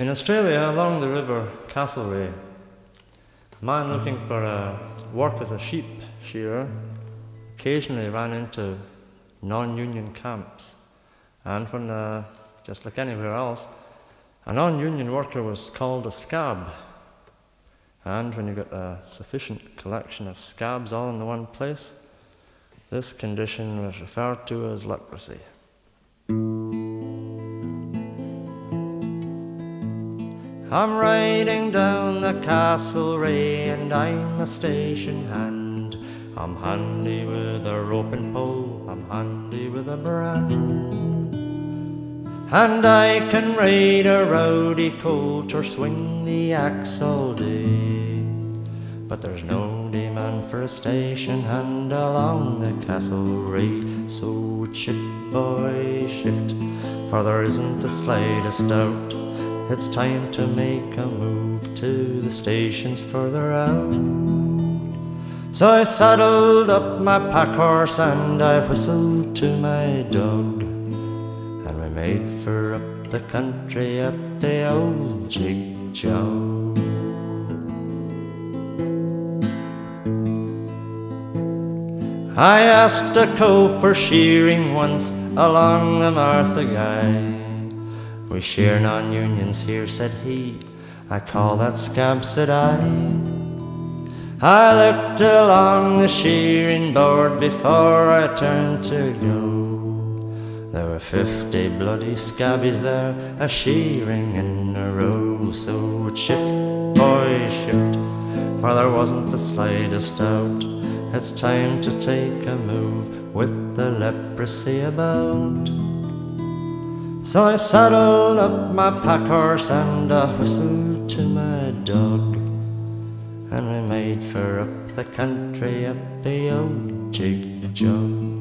In Australia, along the river Castlereagh, a man looking for uh, work as a sheep shearer occasionally ran into non union camps. And when, uh, just like anywhere else, a non union worker was called a scab. And when you got a sufficient collection of scabs all in the one place, this condition was referred to as leprosy. I'm riding down the Castlereagh and I'm a station hand. I'm handy with a rope and pole, I'm handy with a brand. And I can ride a rowdy colt or swing the axe all day. But there's no demand for a station hand along the Castlereagh. So shift, boy, shift, for there isn't the slightest doubt. It's time to make a move to the stations further out. So I saddled up my pack horse and I whistled to my dog. And we made for up the country at the old jig jog. I asked a co for shearing once along the Marthaguy. We shear non-unions here, said he. I call that scamp, said I. I looked along the shearing board before I turned to go. There were fifty bloody scabbies there, a shearing in a row. So shift, boy, shift, for there wasn't the slightest doubt. It's time to take a move with the leprosy about. So I saddled up my pack horse and I whistled to my dog. And we made for up the country at the old jig jog.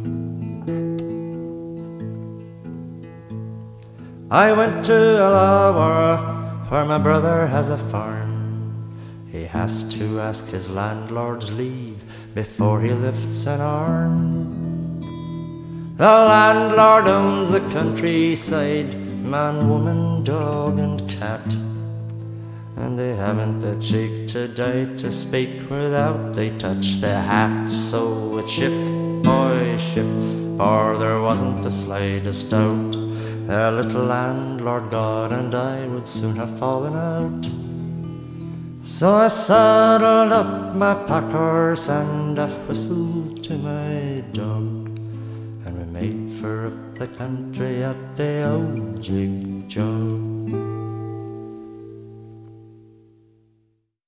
I went to Illawarra where my brother has a farm. He has to ask his landlord's leave before he lifts an arm. The landlord owns the countryside, man, woman, dog, and cat. And they haven't the cheek to die to speak without they touch their hats. So it shift, boy, shift, for there wasn't the slightest doubt. Their little landlord God and I would soon have fallen out. So I saddled up my pack horse and I whistled to my dog. And we made for up the country at the old jig jog.